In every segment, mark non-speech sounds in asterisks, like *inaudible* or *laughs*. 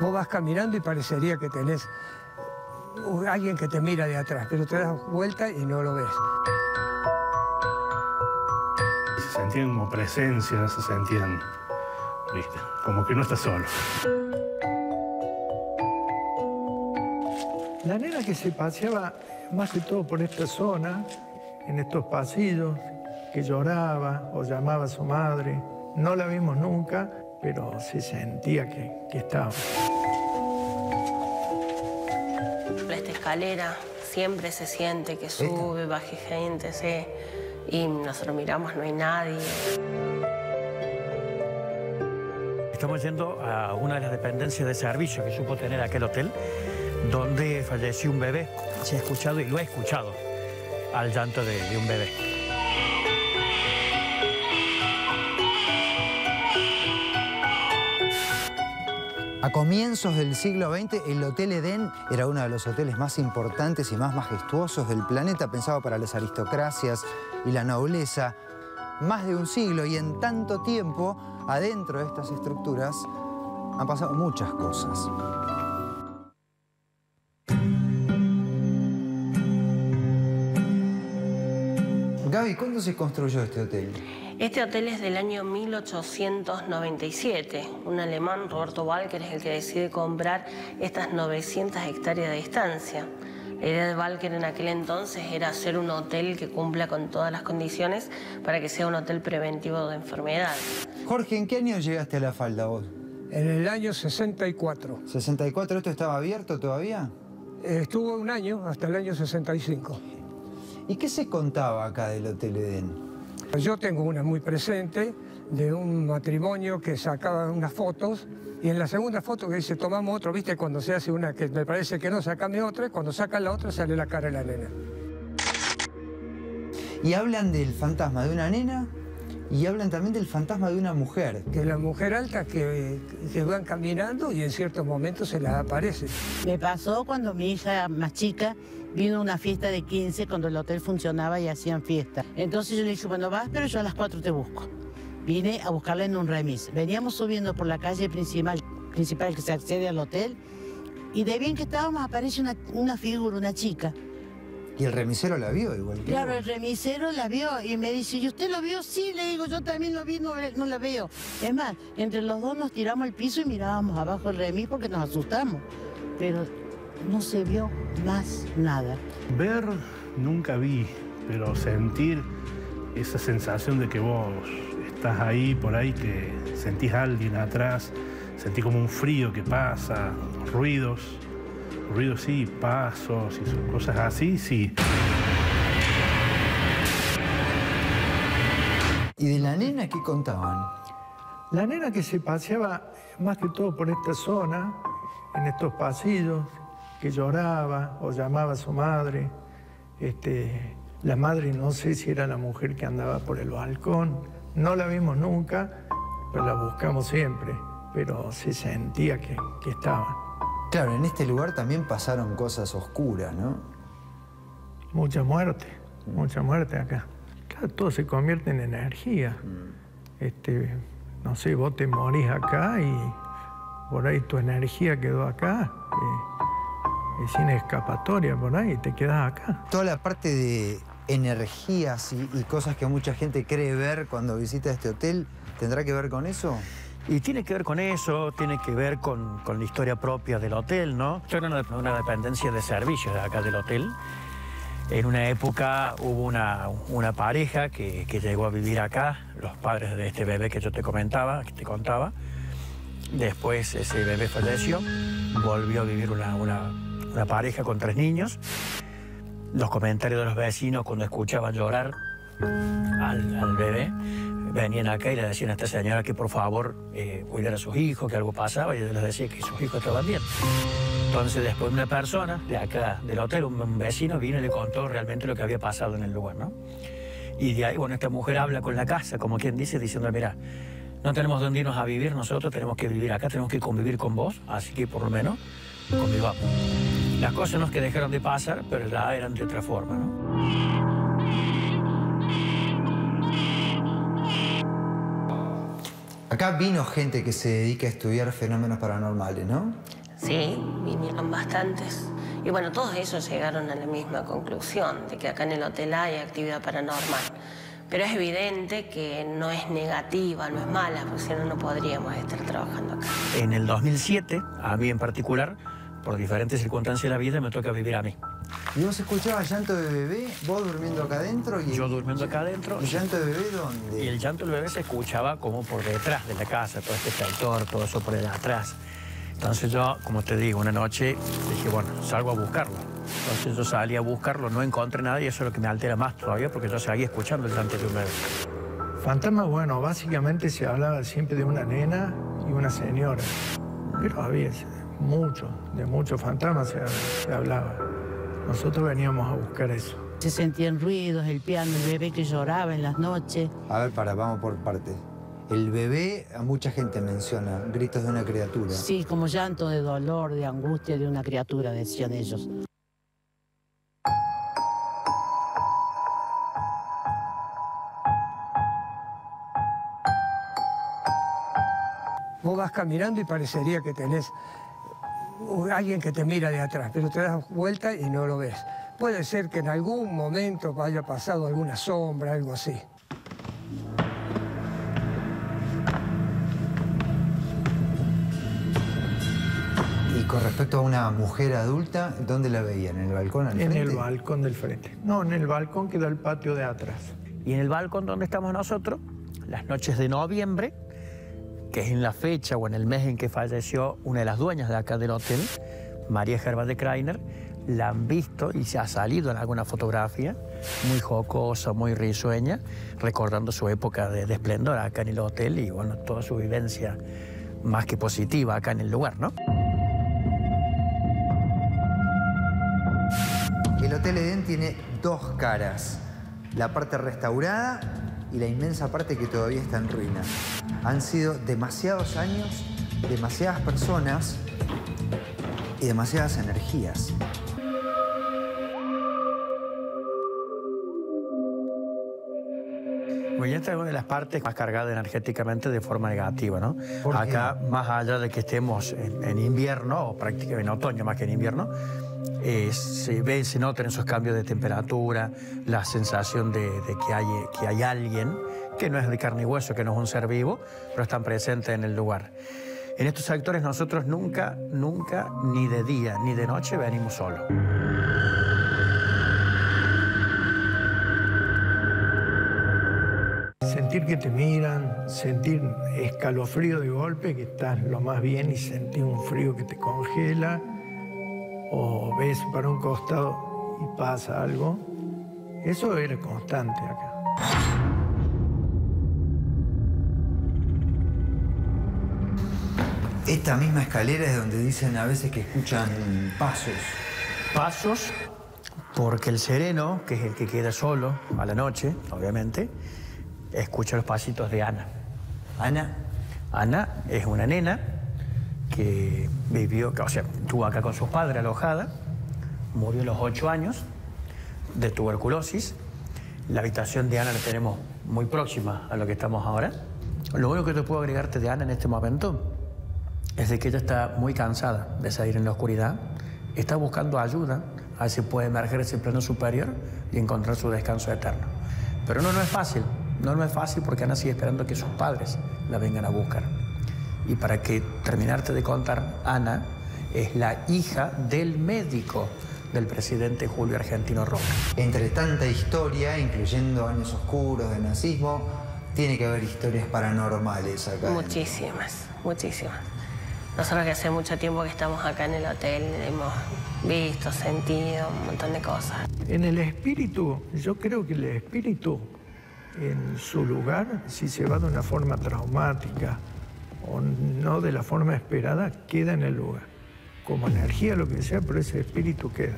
Vos vas caminando y parecería que tenés alguien que te mira de atrás, pero te das vuelta y no lo ves. Se sentían como presencia, se sentían, viste, como que no estás solo. La nena que se paseaba más que todo por esta zona, en estos pasillos, que lloraba o llamaba a su madre, no la vimos nunca, pero se sentía que, que estaba. Esta escalera siempre se siente que sube, baje gente, sí. Y nosotros miramos, no hay nadie. Estamos yendo a una de las dependencias de servicio que supo tener aquel hotel, donde falleció un bebé. Se ha escuchado y lo he escuchado al llanto de, de un bebé. A comienzos del siglo XX, el Hotel Edén era uno de los hoteles más importantes y más majestuosos del planeta, pensado para las aristocracias y la nobleza. Más de un siglo y en tanto tiempo, adentro de estas estructuras, han pasado muchas cosas. Gaby, ¿cuándo se construyó este hotel? Este hotel es del año 1897. Un alemán, Roberto Walker, es el que decide comprar estas 900 hectáreas de distancia. La idea de Walker en aquel entonces era hacer un hotel que cumpla con todas las condiciones para que sea un hotel preventivo de enfermedades. Jorge, ¿en qué año llegaste a la falda vos? En el año 64. ¿64 esto estaba abierto todavía? Estuvo un año, hasta el año 65. ¿Y qué se contaba acá del Hotel Edén? Yo tengo una muy presente de un matrimonio que sacaba unas fotos y en la segunda foto que dice tomamos otro, viste, cuando se hace una que me parece que no, sacame otra, y cuando sacan la otra sale la cara de la nena. Y hablan del fantasma de una nena y hablan también del fantasma de una mujer. Que la mujer alta que, que van caminando y en ciertos momentos se las aparece. Me pasó cuando mi hija más chica vino una fiesta de 15 cuando el hotel funcionaba y hacían fiesta. Entonces yo le dije, bueno, vas, pero yo a las 4 te busco. Vine a buscarla en un remis. Veníamos subiendo por la calle principal, principal que se accede al hotel y de bien que estábamos aparece una, una figura, una chica. Y el remisero la vio igual que Claro, el remisero la vio y me dice, ¿y usted lo vio? Sí, le digo, yo también lo vi, no, no la veo. Es más, entre los dos nos tiramos al piso y mirábamos abajo el remis porque nos asustamos. Pero no se vio más nada. Ver nunca vi, pero sentir esa sensación de que vos estás ahí, por ahí, que sentís a alguien atrás, sentís como un frío que pasa, ruidos, ruidos sí, pasos y cosas así, sí. ¿Y de la nena qué contaban? La nena que se paseaba más que todo por esta zona, en estos pasillos, que lloraba o llamaba a su madre. Este, la madre no sé si era la mujer que andaba por el balcón. No la vimos nunca, pero la buscamos siempre. Pero se sentía que, que estaba. Claro, en este lugar también pasaron cosas oscuras, ¿no? Mucha muerte, mucha muerte acá. Claro, todo se convierte en energía. Este, no sé, vos te morís acá y por ahí tu energía quedó acá. eh, es sin escapatoria por ahí, te quedas acá. Toda la parte de energías y, y cosas que mucha gente cree ver cuando visita este hotel, ¿tendrá que ver con eso? Y tiene que ver con eso, tiene que ver con, con la historia propia del hotel, ¿no? Esto era una, una dependencia de servicios de acá del hotel. En una época hubo una, una pareja que, que llegó a vivir acá, los padres de este bebé que yo te comentaba, que te contaba. Después ese bebé falleció, volvió a vivir una, una, una pareja con tres niños. Los comentarios de los vecinos cuando escuchaban llorar al, bebé, venían acá y le decían a esta señora que por favor eh, cuidara a sus hijos, que algo pasaba, y les decía que sus hijos estaban bien. Entonces después una persona de acá del hotel, un, un vecino, vino y le contó realmente lo que había pasado en el lugar, ¿no? Y de ahí, bueno, esta mujer habla con la casa, como quien dice, diciendo, mira, no tenemos dónde irnos a vivir, nosotros tenemos que vivir acá, tenemos que convivir con vos, así que por lo menos convivamos. Las cosas no es que dejaron de pasar, pero ya eran de otra forma, ¿no? Acá Acá vino gente que se dedica a estudiar fenómenos paranormales, ¿no? Sí, vinieron bastantes. Y bueno, todos ellos llegaron a la misma conclusión, de que acá en el hotel hay actividad paranormal. Pero es evidente que no es negativa, no es mala, porque si no, no podríamos estar trabajando acá. En el 2007, a mí en particular, por diferentes circunstancias de la vida, me toca vivir a mí. ¿Y vos escuchabas llanto de bebé? ¿Vos durmiendo acá adentro? Y Yo durmiendo acá adentro. ¿Y llanto de bebé dónde? Y el llanto del bebé se escuchaba como por detrás de la casa, todo este sector, todo eso por allá atrás. Entonces yo, como te digo, una noche dije, bueno, salgo a buscarlo. Entonces yo salí a buscarlo, no encontré nada y eso es lo que me altera más todavía porque yo seguía escuchando el llanto de un bebé. Fantasma, bueno, básicamente se hablaba siempre de una nena y una señora. Pero había mucho, de muchos fantasmas se, se hablaba. Nosotros veníamos a buscar eso. Se sentían ruidos, el piano, el bebé que lloraba en las noches. A ver, para, vamos por parte. El bebé, a mucha gente menciona, gritos de una criatura. Sí, como llanto de dolor, de angustia de una criatura, decían ellos. Vos vas caminando y parecería que tenés alguien que te mira de atrás, pero te das vuelta y no lo ves. Puede ser que en algún momento haya pasado alguna sombra, algo así. Y con respecto a una mujer adulta, ¿dónde la veían? ¿En el balcón al En frente? el balcón del frente. No, en el balcón que da el patio de atrás. Y en el balcón donde estamos nosotros, las noches de noviembre, que es en la fecha o en el mes en que falleció una de las dueñas de acá del hotel, María Gerva de Kreiner, la han visto y se ha salido en alguna fotografía, muy jocosa, muy risueña, recordando su época de, de esplendor acá en el hotel y bueno, toda su vivencia más que positiva acá en el lugar, ¿no? El Hotel Edén tiene dos caras. La parte restaurada y la inmensa parte que todavía está en ruina. Han sido demasiados años, demasiadas personas y demasiadas energías. Pues esta es una de las partes más cargadas energéticamente de forma negativa, ¿no? Acá, más allá de que estemos en, en invierno, o prácticamente en otoño más que en invierno, eh, se ve, se notan esos cambios de temperatura, la sensación de, de que, hay, que hay alguien que no es de carne y hueso, que no es un ser vivo, pero están presentes en el lugar. En estos sectores nosotros nunca, nunca, ni de día ni de noche venimos solos. Sentir que te miran, sentir escalofrío de golpe, que estás lo más bien y sentir un frío que te congela, o ves para un costado y pasa algo. Eso era constante acá. Esta misma escalera es donde dicen a veces que escuchan pasos. Pasos, porque el sereno, que es el que queda solo a la noche, obviamente, escucha los pasitos de Ana. Ana, Ana es una nena que vivió, o sea, estuvo acá con sus padres alojada, murió a los ocho años de tuberculosis. La habitación de Ana la tenemos muy próxima a lo que estamos ahora. Lo único que te puedo agregarte de Ana en este momento es de que ella está muy cansada de salir en la oscuridad, está buscando ayuda, a ver si puede emerger ese plano superior y encontrar su descanso eterno. Pero no, no es fácil, no, no es fácil porque Ana sigue esperando que sus padres la vengan a buscar. Y para que terminarte de contar, Ana es la hija del médico del presidente Julio Argentino Roca. entre tanta historia, incluyendo años oscuros de nazismo, tiene que haber historias paranormales acá. Muchísimas, muchísimas. Nosotros que hace mucho tiempo que estamos acá en el hotel hemos visto, sentido un montón de cosas. En el espíritu, yo creo que el espíritu en su lugar, si se va de una forma traumática o no de la forma esperada, queda en el lugar. Como energía, lo que sea, pero ese espíritu queda.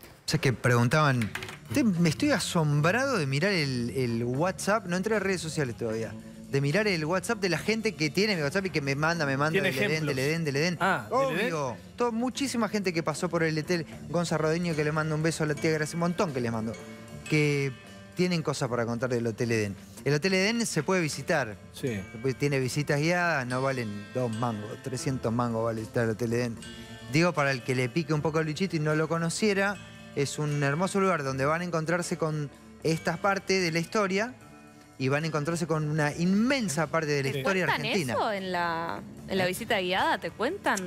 O sea, que preguntaban, "Te- me estoy asombrado de mirar el, el WhatsApp, no entré a redes sociales todavía, de mirar el WhatsApp de la gente que tiene mi WhatsApp y que me manda, me manda, Edén, ejemplos. del Edén, del Edén. Ah. Obvio. Todo- muchísima gente que pasó por el hotel. Gonza Rodeño que le manda un beso a la tía Gracia, un montón que les mando. Que tienen cosas para contar del Hotel Edén. El Hotel Edén se puede visitar. Sí. Pues Tiene visitas guiadas, no valen dos mangos, 300 mangos vale visitar el Hotel Edén. Digo, para el que le pique un poco el bichito y no lo conociera, es un hermoso lugar donde van a encontrarse con estas partes de la historia y van a encontrarse con una inmensa parte de la historia ¿Cuentan argentina. eso en la, en la visita guiada? ¿Te cuentan?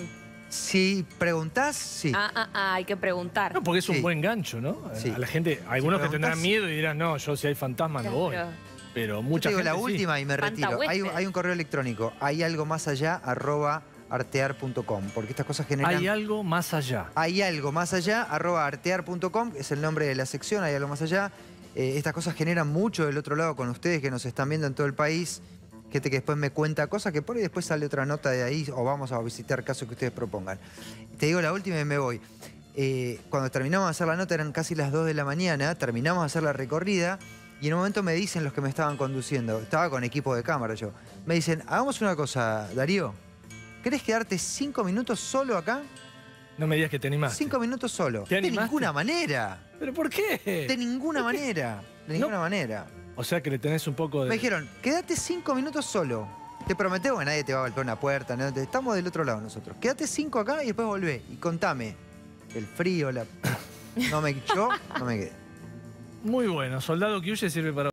Si preguntás, sí. Ah, ah, ah, hay que preguntar. No, porque es un Sí. buen gancho, ¿no? Sí. A la gente, algunos que preguntás- tendrán miedo y dirán, no, yo si hay fantasmas no voy. Claro. Pero Yo mucha te digo gente la sí. última y me retiro. Hay, Fantahuésped. hay un correo electrónico, hay algo más allá, arroba artear.com, porque estas cosas generan... Hay algo más allá. Hay algo más allá, arroba artear.com, es el nombre de la sección, hay algo más allá. Eh, estas cosas generan mucho del otro lado con ustedes que nos están viendo en todo el país. Gente que después me cuenta cosas que por ahí después sale otra nota de ahí o vamos a visitar casos que ustedes propongan. Te digo la última y me voy. Eh, cuando terminamos de hacer la nota eran casi las 2 de la mañana, terminamos de hacer la recorrida y en un momento me dicen los que me estaban conduciendo, estaba con equipo de cámara yo, me dicen, hagamos una cosa, Darío, ¿querés quedarte cinco minutos solo acá? No me digas que te animaste. Cinco minutos solo. ¿Te de ninguna manera. ¿Pero por qué? De ninguna manera. De ninguna manera. O sea que le tenés un poco de... Me dijeron, quédate cinco minutos solo. Te prometemos que nadie te va a golpear una puerta. ¿no? Estamos del otro lado nosotros. Quédate cinco acá y después volvé. Y contame. El frío, la... *laughs* No me... Yo no me quedé. Muy bueno. Soldado que huye sirve para...